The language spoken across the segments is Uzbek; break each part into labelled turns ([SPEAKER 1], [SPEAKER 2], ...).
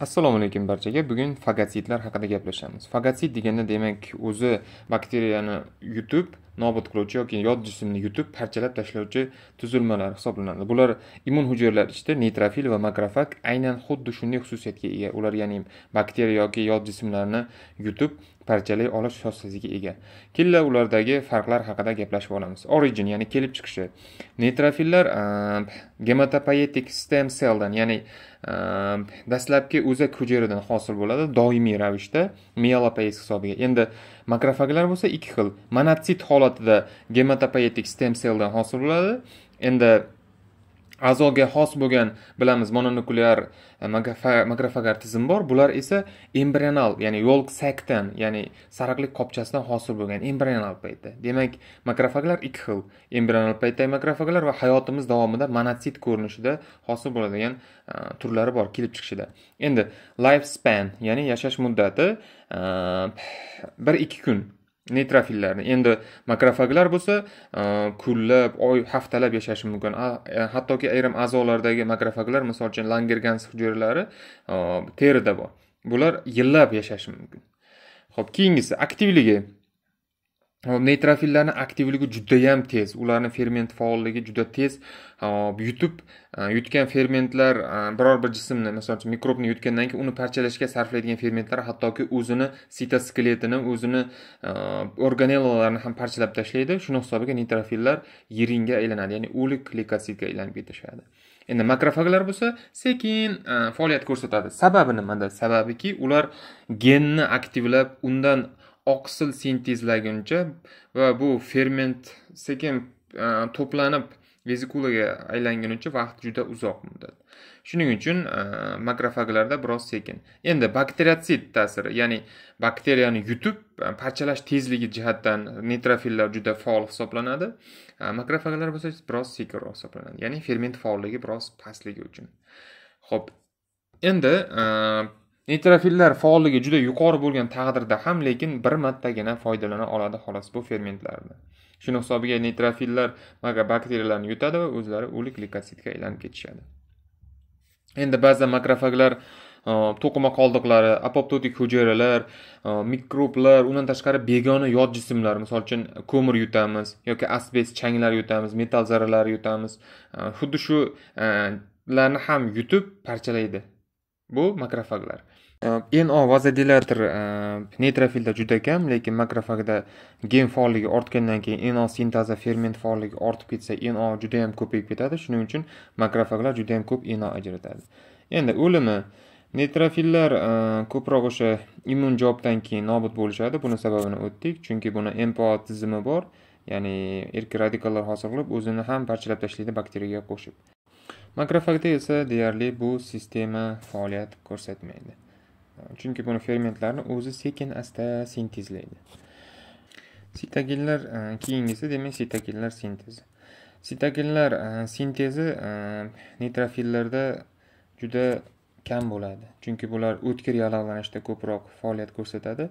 [SPEAKER 1] assalomu alaykum barchaga. Bugun fagotsitlar haqida gaplashamiz. Fagotsit deganda demak o'zi bakteriyani yutib nobud qiluvchi yoki yot jismni yutib parchalab tashlovchi tuzilmalar hisoblanadi. Bular immun hujayralar ichida neytrofil va makrofag aynan xuddi shunday xususiyatga ega. Ular ya'ni bakteriya yoki yot jismlarni yutib parchalay olish xossasiga ega. Killa ulardagi farqlar haqida gaplashib olamiz. Origin ya'ni kelib chiqishi. Neytrofillar ehm, gematopoetik stem celldan ya'ni ehm, dastlabki o'zak hujayradan hosil bo'ladi doimiy ravishda miyelopais hisobiga. Endi makrofaglar bo'lsa ikki xil. Monotsit holatida gematopoetik stem celldan hosil bo'ladi. Endi a'zoga xos bo'lgan bilamiz mononuklear e, makrofagar tizim bor. Bular esa embrional ya'ni yolk sakdan ya'ni sariqlik qopchasidan hosil bo'lgan embrional paytda. Demak makrofaglar ikki xil. Embrional paytdagi makrofaglar va hayotimiz davomida monotsit ko'rinishida hosil bo'ladigan e, turlari bor kelib chiqishida. Endi life span ya'ni yashash muddati e, bir ikki kun. Neytrofillarni endi makrofaglar bo'lsa e, kunlab oy haftalab yashashi mumkin. E, hattoki ayrim a'zolardagi makrofaglar misol uchun langergans hujayralari e, terida bor. Bular yillab yashashi mumkin. Ho'p keyingisi aktivligi. Neytrofillarni aktivligi judayam tez ularni ferment faolligi juda tez. Yutib e, yutgan fermentlar e, biror bir jismni masalan uchun mikrobni yutgandan keyin uni parchalashga sarflaydigan fermentlar hattoki o'zini sitoskeletini o'zini e, organellalarini ham parchalab tashlaydi. Shuni hisobiga neytrofillar yiringga aylanadi ya'ni o'lik leykositga aylanib ketishadi. Endi makrofaglar bo'lsa sekin faoliyat ko'rsatadi. Sababi nimada sababiki ular genni aktivlab undan oqsil sintezlaguncha va bu ferment sekin e, to'planib vezikulaga aylangunicha vaqt juda uzoq muddat. Shuning uchun e, makrofaglarda biroz sekin. Endi bakteriotsid ta'siri ya'ni bakteriyani yutib e, parchalash tezligi jihatdan nitrofillar juda faol hisoblanadi. Makrofaglar bo'lsa biroz sekinroq hisoblanadi ya'ni ferment faolligi biroz pastligi uchun. Ho'p endi neytrofillar faolligi juda yuqori bo'lgan taqdirda ham lekin bir martagina foydalana oladi xolos bu fermentlarni. Shuni hisobiga neytrofillar bakteriyalarni yutadi va o'zlari o'lik likositga aylanib ketishadi. Endi ba'zan makrofaglar e, to'qima qoldiqlari apoptotik hujayralar e, mikroblar undan tashqari begona yot jismlar misol uchun ko'mir yutamiz yoki asbest changlar yutamiz metall zarralari yutamiz. E, xuddi shularni ham yutib parchalaydi. Bu makrofaglar. No vazodilator neytrofilda juda kam lekin makrofagda gen faolligi ortgandan keyin no sintaza ferment faolligi ortib ketsa no juda yam ko'payib ketadi. Shuning uchun makrofaglar juda yam ko'p no ajratadi. Endi o'limi. Neytrofillar e, ko'proq o'sha immun javobdan keyin nobud bo'lishadi. Buni sababini o'tdik. Chunki buni mpo tizimi bor. Ya'ni erkin radikallar hosil qilib o'zini ham parchalab tashlaydi bakteriyaga qo'shib. Makrofagda esa deyarli bu sistema faoliyat ko'rsatmaydi. Chunki buni fermentlarni o'zi sekin asta sintezlaydi. Sitogenlar e, keyingisi demak sitogenlar sintezi. Sitogenlar e, sintezi e, nitrofillarda juda kam bo'ladi. Chunki bular o'tkir yallig'lanishda ko'proq faoliyat ko'rsatadi.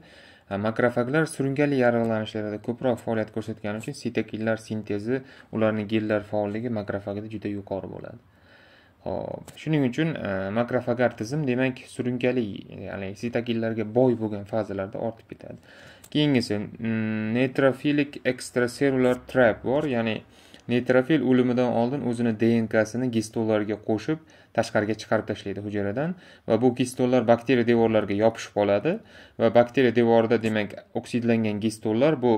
[SPEAKER 1] Makrofaglar surunkali yallig'lanishlarda ko'proq faoliyat ko'rsatgani uchun sitokinlar sintezi ularning gellar faolligi makrofagda juda yuqori bo'ladi. Hop shuning uchun e, makrofagar tizim demak surunkali ya'ni sitokinlarga boy bo'lgan fazalarda ortib ketadi. Keyingisi mm, neutrophilic extracellular trap bor, ya'ni neytrofil o'limidan oldin o'zini DNKsini gistollarga qo'shib tashqariga chiqarib tashlaydi hujayradan va bu gistollar bakteriya devorlariga yopishib qoladi va bakteriya devorida demak oksidlangan gistollar bu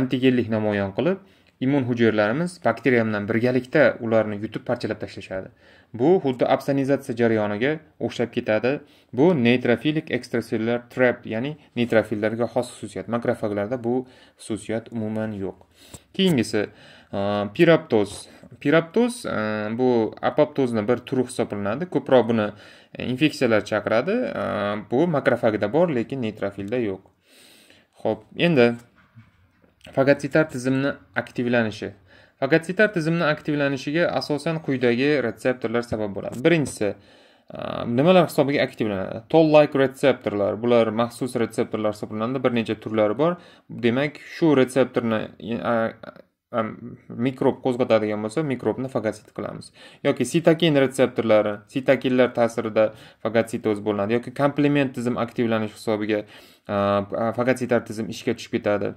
[SPEAKER 1] antigenlik namoyon qilib immun hujayralarimiz bakteriya bilan birgalikda ularni yutib parchalab tashlashadi. Bu xuddi absonizatsiya jarayoniga o'xshab ketadi. Bu neytrofilik ekstrasellyular trap ya'ni neytrofillarga xos xususiyat. Makrofaglarda bu xususiyat umuman yo'q. Keyingisi e, piraptoz. Piraptoz e, bu apoptozni bir turi hisoblanadi. Ko'proq buni e, infeksiyalar chaqiradi. Bu makrofagda bor lekin neytrofilda yo'q. Ho'p endi fagotsitar tizimni aktivlanishi. Fagotsitar tizimni aktivlanishiga asosan quyidagi retseptorlar sabab bo'ladi. Birinchisi nimalar hisobiga aktivlanadi? Toll like retseptorlar bular maxsus retseptorlar hisoblanadi. Bir necha turlari bor. Demak shu retseptorni mikrob qo'zg'atadigan bo'lsa mikrobni fagotsit qilamiz. Yoki sitokin retseptorlari sitokinlar ta'sirida fagotsitoz bo'linadi. Yoki komplement tizim aktivlanishi hisobiga fagotsitar tizim ishga tushib ketadi.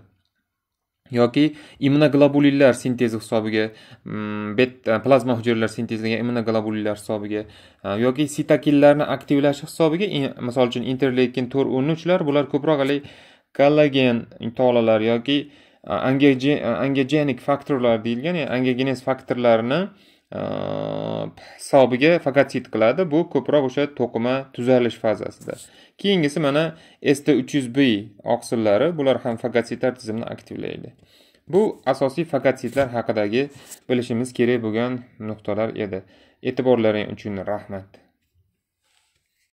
[SPEAKER 1] Yoki immunoglobulinlar sintezi hisobiga mm, bet e, plazma hujayralar sintezlagan immunoglobulinlar hisobiga e, yoki sitokinlarni aktivlash hisobiga misol uchun interleykin to'rt o'n uchlar bular ko'proq haligi kollagen tolalar yoki e, angiogenik faktorlar deyilgan ya'ni angiogenez faktorlarini hisobiga fagotsit qiladi. Bu ko'proq o'sha to'qima tuzalish fazasida. Keyingisi mana st uch yuz b oqsillari bular ham fagotsitar tizimini aktivlaydi. Bu asosiy fagotsitlar haqidagi bilishimiz kerak bo'lgan nuqtalar edi. E'tiborlaring uchun rahmat.